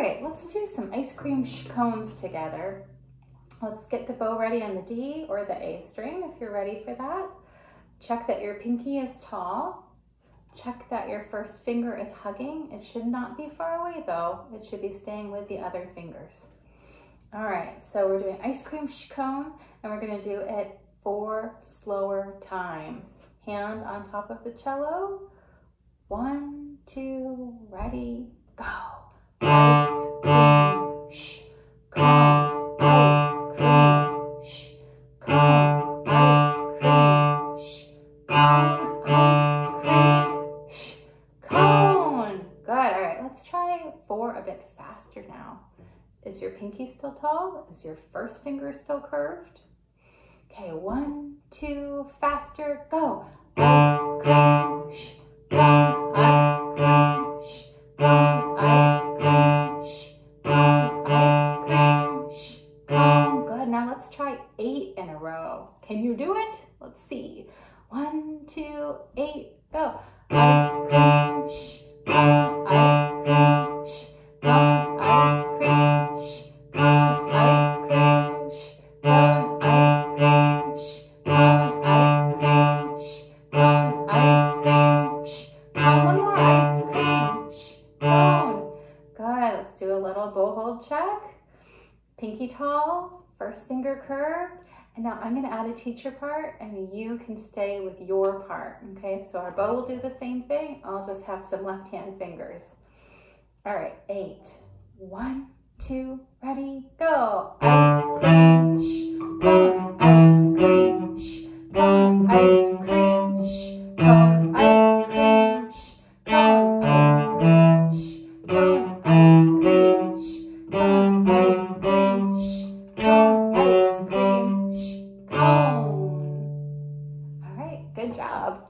right, let's do some ice cream cones together. Let's get the bow ready on the D or the A string if you're ready for that. Check that your pinky is tall. Check that your first finger is hugging. It should not be far away though. It should be staying with the other fingers. All right, so we're doing ice cream cone and we're gonna do it four slower times. Hand on top of the cello. One, two, ready, go. Ice cream, shh, cone, ice cream, shh, cone, ice cream, shh, cone, ice cream, shh, cone. Good, all right, let's try four a bit faster now. Is your pinky still tall? Is your first finger still curved? Okay, one, two, faster, go. Ice cream, shh, cone, Good, now let's try eight in a row. Can you do it? Let's see. One, two, eight, go. Little bow hold check. Pinky tall, first finger curved. And now I'm gonna add a teacher part and you can stay with your part, okay? So our bow will do the same thing. I'll just have some left hand fingers. All right, eight, one, two, ready, go. Ice cream, shh, cone, ice cream, shh, cone, ice cream, shh, cone, ice cream, job.